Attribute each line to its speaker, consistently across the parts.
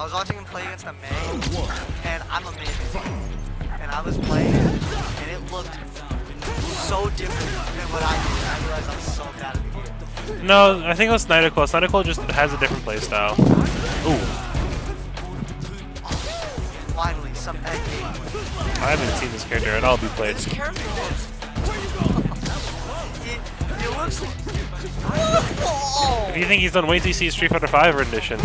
Speaker 1: I was watching him play against a May, and I'm a mid. And I was playing, and it looked so different than what I did. I realized I was so bad at the game.
Speaker 2: No, I think it was Snyder Quill. Snyder Quill just has a different playstyle. Ooh,
Speaker 1: Finally, some egg.
Speaker 2: I haven't seen this character at all be played.
Speaker 1: This character looks. It, it looks.
Speaker 2: If you think he's done, wait till you see Street Fighter 5 rendition.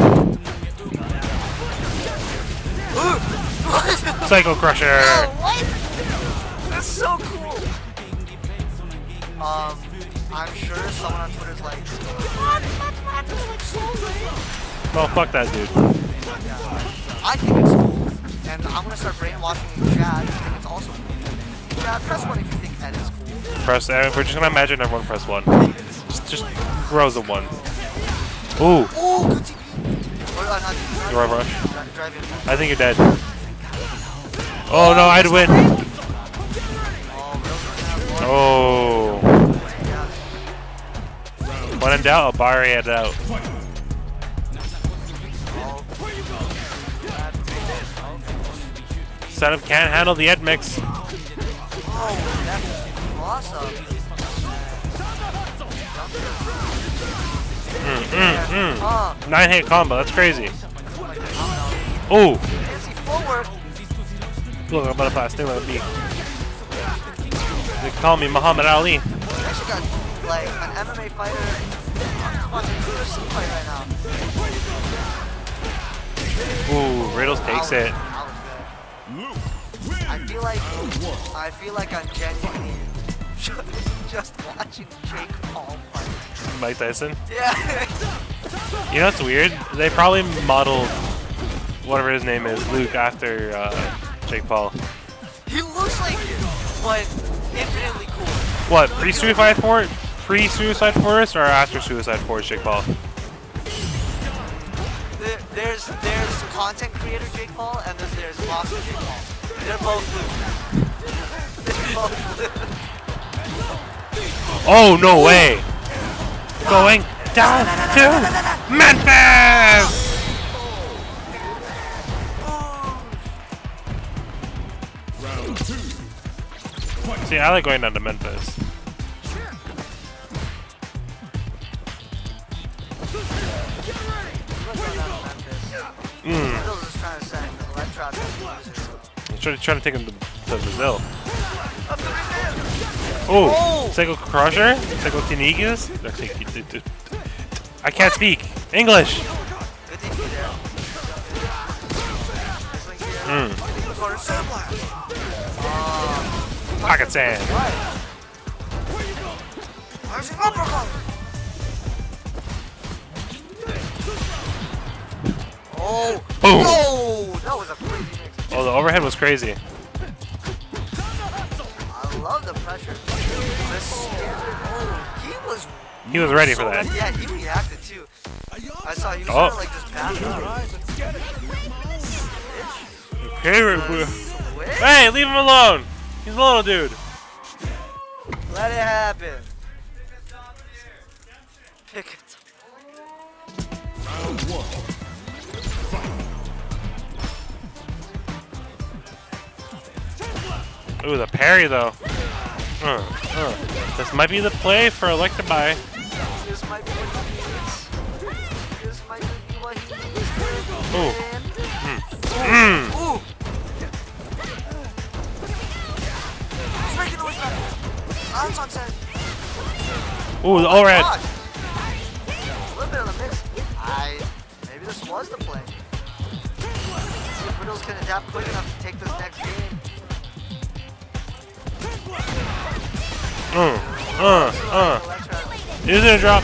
Speaker 2: Psycho Crusher!
Speaker 1: Oh, what? That's so cool. Um, I'm sure someone on Twitter's like, "What? That's not cool, so lame."
Speaker 2: No, fuck that dude.
Speaker 1: I think it's cool, and I'm gonna start brainwashing Chad. I think it's also cool. Chad, press one if you think that is cool.
Speaker 2: Press, uh, we're just gonna imagine everyone press 1. Just, just rows of 1. Ooh,
Speaker 1: Oh, good TP. Or, uh, not
Speaker 2: Drive rush.
Speaker 1: Dri- Drive.
Speaker 2: I think you're dead. Oh no, I'd win.
Speaker 1: Oh, Rose gonna have one.
Speaker 2: Oh.
Speaker 1: Yeah.
Speaker 2: When in doubt, Abari it out.
Speaker 1: Oh. Bad for me.
Speaker 2: Setup can't handle the Ed mix.
Speaker 1: Oh.
Speaker 2: Mm, mm, mm. Nine hit combo, that's crazy.
Speaker 1: like
Speaker 2: look, I'm to pass through my beat. They call me Muhammad Ali.
Speaker 1: We actually got like an MMA fighter the UFC fight right now.
Speaker 2: Ooh, Riddles takes it.
Speaker 1: was- that was good. I feel like I feel like I'm genuinely just watching Jake Paul fight.
Speaker 2: Mike Tyson.
Speaker 1: Yeah.
Speaker 2: You know what's weird? They probably modeled whatever his name is, Luke, after uh, Jake Paul.
Speaker 1: he looks like but infinitely cool.
Speaker 2: What, pre-Suicide Force? Pre-Suicide Force or after Suicide Force, Jake Paul?
Speaker 1: There, there's there's content creator Jake Paul and there's there's boxer Jake Paul. They're both. They're both.
Speaker 2: Oh, no way! Going down to Memphis! See, I like going down to Memphis. Mm.
Speaker 1: Trying to
Speaker 2: trying, to take him to, to Brazil. Oh! Psycho Crusher? Psycho Tinigas? I can't speak English!
Speaker 1: Good thing you're there. This link here.
Speaker 2: Mm. Pocket sand.
Speaker 1: Right. There's uppercut. Oh.
Speaker 2: Boom.
Speaker 1: Oh, that was a crazy mix.
Speaker 2: Oh, the overhead was crazy.
Speaker 1: I love the pressure. The. Oh, he was.
Speaker 2: He was ready for that.
Speaker 1: ready. Yeah, he reacted too. I saw he was
Speaker 2: Oh.
Speaker 1: sort of like just passing up.
Speaker 2: Okay, we're- Hey, leave him alone! He's a little dude.
Speaker 1: Let it happen. Pick it.
Speaker 2: Ooh, the parry though. Uh, uh. This might be the play for Electabuzz.
Speaker 1: This might be what he needs. This might be what he needs
Speaker 2: Ooh.
Speaker 1: Ooh,
Speaker 2: the overhead.
Speaker 1: God. A little bit of the mix. I maybe this was the play. See if Riddles can adapt quick enough to take this next game.
Speaker 2: Uh, uh, uh.
Speaker 1: Electra.
Speaker 2: Is it a drop?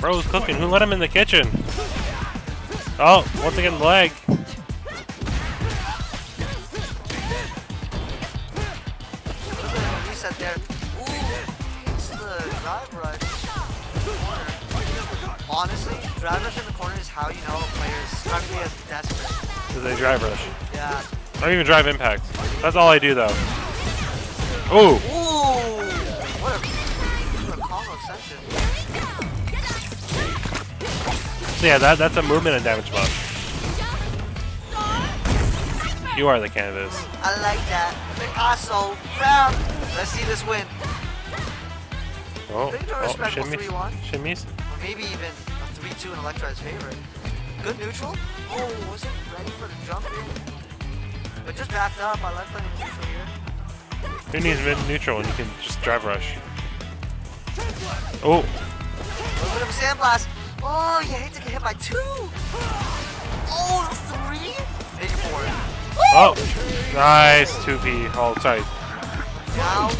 Speaker 2: Bro's cooking. Who let him in the kitchen? Oh, once again, the leg.
Speaker 1: There. Ooh, it's the drive rush. Honestly, drive rush in the corner is how you know a player is starting to get desperate.
Speaker 2: Because they drive rush.
Speaker 1: Yeah.
Speaker 2: I don't even drive impact. That's all I do though. Ooh.
Speaker 1: Ooh! What a, what a combo extension.
Speaker 2: So yeah, that that's a movement and damage buff. You are the canvas.
Speaker 1: I like that. Picasso. Let's see this win.
Speaker 2: Oh,
Speaker 1: Victor
Speaker 2: oh
Speaker 1: respectful
Speaker 2: shimmies.
Speaker 1: 3-1.
Speaker 2: Shimmies.
Speaker 1: Or maybe even a 3-2 in Electra's favor. Good neutral. Oh, wasn't ready for the jump in. But just backed up. I like playing neutral here.
Speaker 2: Who needs mid neutral and you can just drive rush? Oh,
Speaker 1: A little bit of a sandblast. Oh, you hate to get hit by two. Oh, three? It four.
Speaker 2: oh, nice 2p. Hold tight.
Speaker 1: Now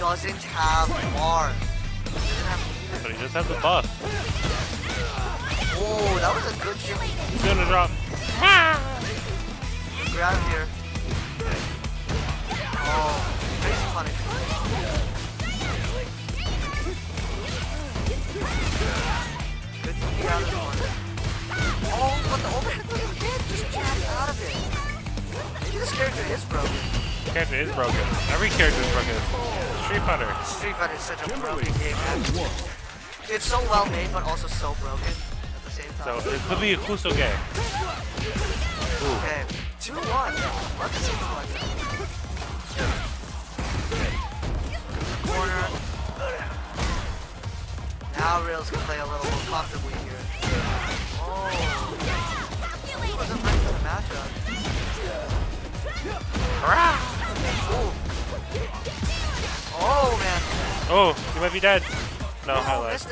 Speaker 1: doesn't have bar.
Speaker 2: But he just has the buff.
Speaker 1: Oh, that was a good shimmy.
Speaker 2: He's gonna drop.
Speaker 1: Grab here. Oh, crazy punish. Good to get out of oh, oh, the corner. Oh, but the overhead doesn't hit. Just jab out of it. Maybe this character is broken.
Speaker 2: Character is broken. Every character is broken. Street Fighter.
Speaker 1: Street Fighter is such a broken game, man. It's so well made, but also so broken at the same time.
Speaker 2: So it could be a Kuso game.
Speaker 1: Okay, 2-1. Let's see the Corner. Now Rails can play a little more comfortably here. Oh. He wasn't ready for the matchup. Ooh. Oh,
Speaker 2: he might be dead. No,
Speaker 1: Oh,
Speaker 2: highlight.
Speaker 1: missed.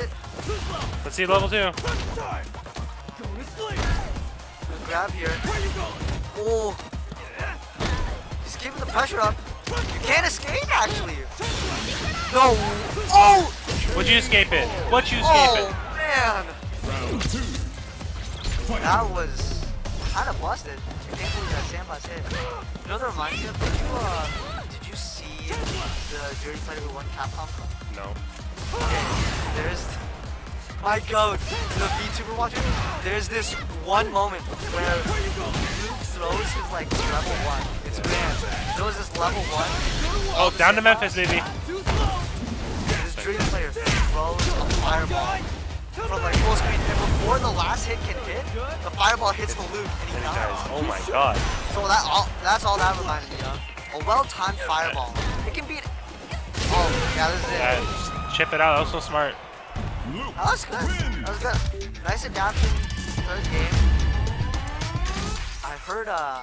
Speaker 2: Let's see level two.
Speaker 1: Grab here. Oh. He's keeping the pressure up. You can't escape, actually. No. Oh!
Speaker 2: Would you escape it? Would you escape
Speaker 1: Oh,
Speaker 2: it?
Speaker 1: man. That was kind of busted. I can't believe that sandblast hit. You know what that reminds me of? You, uh, you the Dirty Fighter who won Capcom?
Speaker 2: No.
Speaker 1: Okay, there's my goat, the VTuber watcher. There's this one moment where Luke throws his like level one. It's grand. Throws this level one.
Speaker 2: Oh, down to Memphis, baby.
Speaker 1: This dream player throws a fireball from like full screen, and before the last hit can hit, the fireball hits the loop and he dies.
Speaker 2: Oh my god.
Speaker 1: So that all, that's all that reminded me of. A well-timed fireball. It can beat. Yeah, this is it.
Speaker 2: Yeah, chip it out. That was so smart.
Speaker 1: That was good. That was good. Nice. Third game. I heard uh